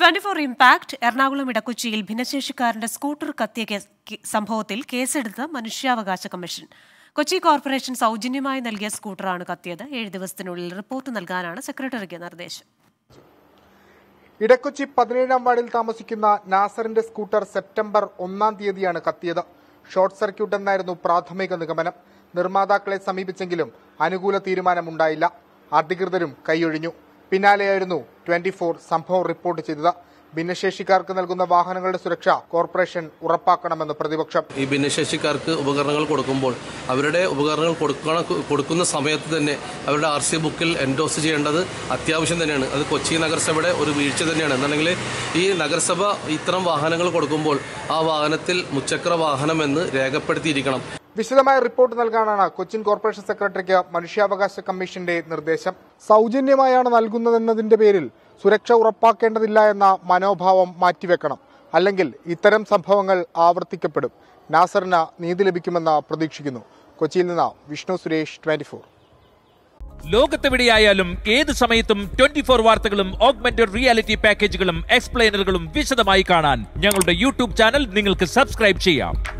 Twenty four impact Ernakulam ഇടക്കൊച്ചിയിൽ ഭിന്നശേഷിക്കാരന്റെ scooter കത്തിയ സംഭവത്തിൽ കേസെടുത്ത മനുഷ്യാവകാശ കമ്മീഷൻ. കൊച്ചി കോർപ്പറേഷൻ സൗജന്യമായി നൽകിയ സ്കൂട്ടറാണ് കത്തിയത്. ഏഴ് ദിവസത്തിനുള്ളിൽ റിപ്പോർട്ട് നൽകാനാണ് സെക്രട്ടറിക്ക് നിർദ്ദേശം. ഇടക്കൊച്ചി പതിനേഴാം വാർഡിൽ താമസിക്കുന്ന നാസറിന്റെ സ്കൂട്ടർ സെപ്റ്റംബർ ഒന്നാം തീയതിയാണ് കത്തിയത്. ഷോർട്ട് സർക്യൂട്ട് എന്നായിരുന്നു പ്രാഥമിക നിഗമനം. നിർമ്മാതാക്കളെ സമീപിച്ചെങ്കിലും അനുകൂല തീരുമാനമുണ്ടായില്ല. അധികൃതരും കൈയൊഴിഞ്ഞു. പിന്നാലെയായിരുന്നു ട്വന്റി ഫോർ സംഭവം റിപ്പോർട്ട് ചെയ്തത്. ഭിന്നശേഷിക്കാർക്ക് നൽകുന്ന വാഹനങ്ങളുടെ സുരക്ഷ കോർപ്പറേഷൻ ഉറപ്പാക്കണമെന്ന് പ്രതിപക്ഷം. ഈ ഭിന്നശേഷിക്കാർക്ക് ഉപകരണങ്ങൾ കൊടുക്കുമ്പോൾ അവരുടെ ഉപകരണങ്ങൾ കൊടുക്കുന്ന സമയത്ത് തന്നെ അവരുടെ ആർ സി ബുക്കിൽ എൻഡോസ് ചെയ്യേണ്ടത് അത്യാവശ്യം തന്നെയാണ്. അത് കൊച്ചി നഗരസഭയുടെ ഒരു വീഴ്ച തന്നെയാണ്. എന്നുണ്ടെങ്കിൽ ഈ നഗരസഭ ഇത്തരം വാഹനങ്ങൾ കൊടുക്കുമ്പോൾ ആ വാഹനത്തിൽ മുച്ചക്ര വാഹനം എന്ന് രേഖപ്പെടുത്തിയിരിക്കണം. വിശദമായ റിപ്പോർട്ട് നൽകാനാണ് കൊച്ചിൻ കോർപ്പറേഷൻ സെക്രട്ടറിക്ക് മനുഷ്യാവകാശ കമ്മീഷന്റെ നിർദ്ദേശം. സൗജന്യമായാണ് നൽകുന്നതെന്നതിന്റെ പേരിൽ സുരക്ഷ ഉറപ്പാക്കേണ്ടതില്ല എന്ന മനോഭാവം മാറ്റിവെക്കണം. അല്ലെങ്കിൽ ഇത്തരം സംഭവങ്ങൾ ആവർത്തിക്കപ്പെടും. നാസറിന് നീതി ലഭിക്കുമെന്ന് പ്രതീക്ഷിക്കുന്നു. കൊച്ചിയിൽ നിന്ന് വിഷ്ണു സുരേഷ് ട്വന്റി ഫോർ. ലോകത്തെവിടെയായാലും ഏത് സമയത്തും ട്വന്റി ഫോർ വാർത്തകളും ഓഗ്മെന്റഡ് റിയാലിറ്റി പാക്കേജുകളും എക്സ്പ്ലെയിനറുകളും വിശദമായി കാണാൻ ഞങ്ങളുടെ യൂട്യൂബ് ചാനൽ നിങ്ങൾക്ക് സബ്സ്ക്രൈബ് ചെയ്യാം.